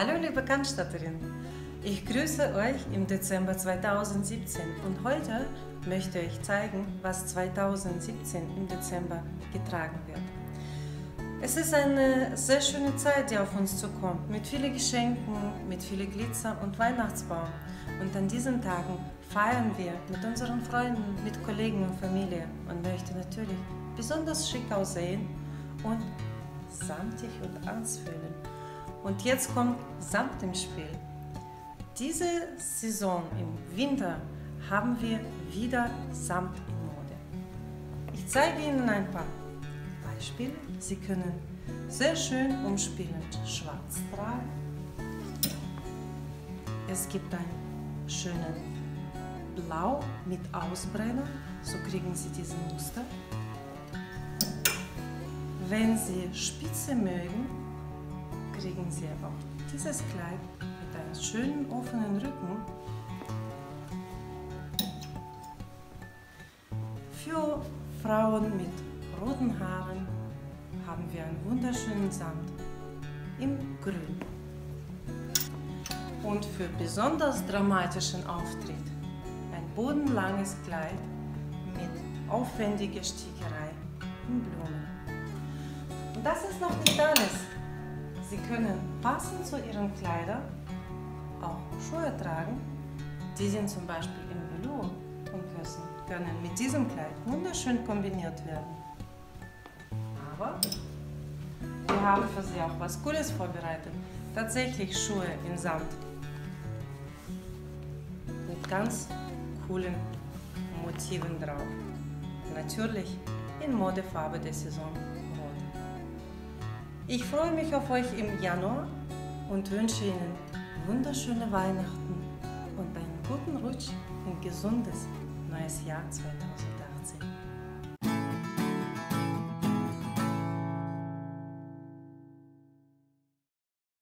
Hallo liebe Cannstatterin, ich grüße euch im Dezember 2017 und heute möchte ich zeigen, was 2017 im Dezember getragen wird. Es ist eine sehr schöne Zeit, die auf uns zukommt, mit vielen Geschenken, mit vielen Glitzer und Weihnachtsbaum. Und an diesen Tagen feiern wir mit unseren Freunden, mit Kollegen und Familie und möchten natürlich besonders schick aussehen und samtig und ausfüllen. Und jetzt kommt Samt im Spiel. Diese Saison im Winter haben wir wieder Samt in Mode. Ich zeige Ihnen ein paar Beispiele. Sie können sehr schön umspielend schwarz tragen. Es gibt einen schönen Blau mit Ausbrenner, so kriegen Sie diesen Muster. Wenn Sie Spitze mögen, kriegen Sie auch dieses Kleid mit einem schönen offenen Rücken. Für Frauen mit roten Haaren haben wir einen wunderschönen Samt im Grün. Und für besonders dramatischen Auftritt ein bodenlanges Kleid mit aufwendiger Stickerei in Blumen. Und das ist noch nicht alles. Sie können passend zu Ihren Kleidern auch Schuhe tragen. Die sind zum Beispiel in Velour und können mit diesem Kleid wunderschön kombiniert werden. Aber wir haben für Sie auch was Cooles vorbereitet. Tatsächlich Schuhe in Sand. Mit ganz coolen Motiven drauf. Natürlich in Modefarbe der Saison. Ich freue mich auf euch im Januar und wünsche Ihnen wunderschöne Weihnachten und einen guten Rutsch in gesundes neues Jahr 2003.